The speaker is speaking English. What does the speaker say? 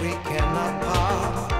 we cannot part.